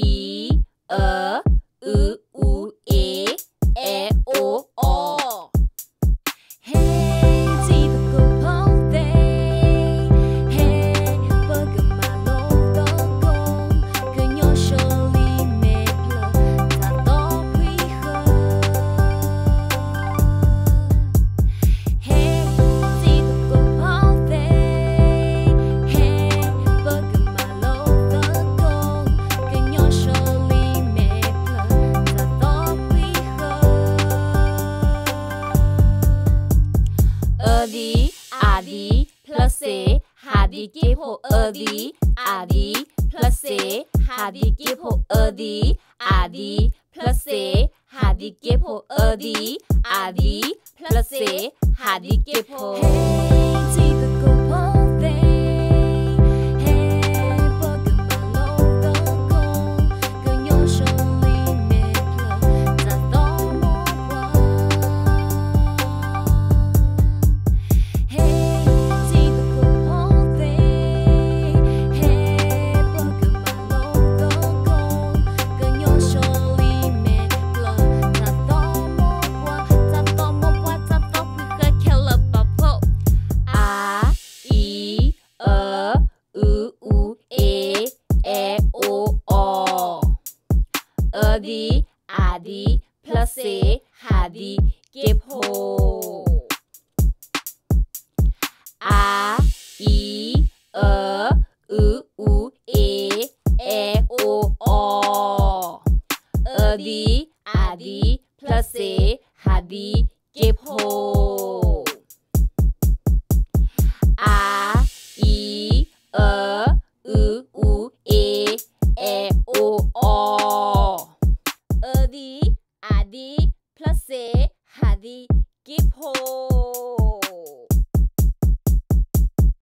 一、二。अधि आदि प्लस से हादि के भो अधि आदि प्लस से हादि के भो अधि आदि प्लस से हादि के भो अधि आदि प्लस से हादि के भो adi, adi, plus a, hadi, give ho. A, e, e, u, u, e, e, o, o. Adi, adi, plus a, give. the gift Hole.